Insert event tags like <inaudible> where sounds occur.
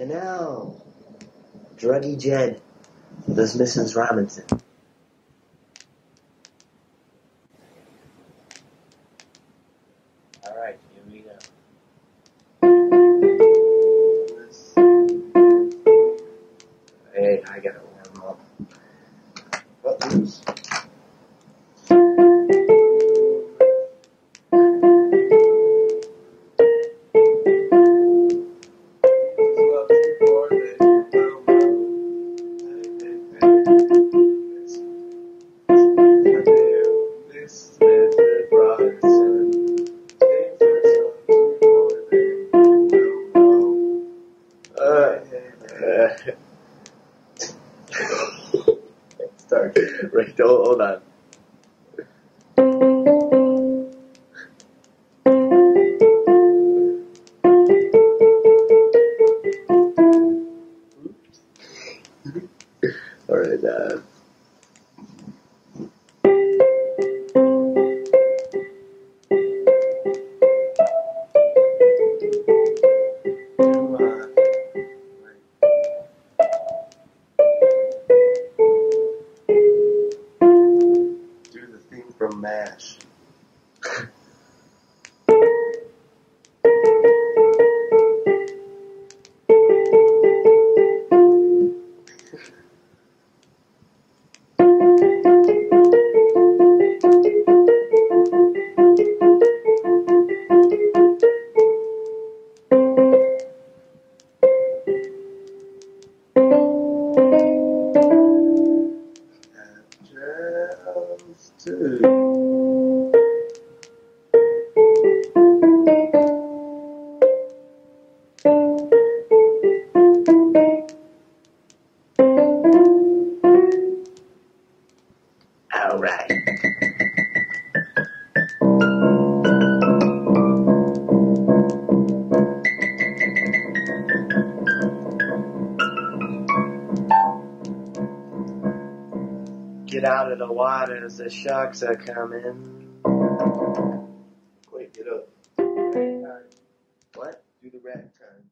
And now, Druggie Jed, this Mrs. Robinson. All right, here we go. Hey, I gotta warm up. What <laughs> Start. Right, hold, on. <laughs> All right. Uh, MASH. All right. Get out of the water as the sharks are coming. Wait, get up. What? Do the rat time.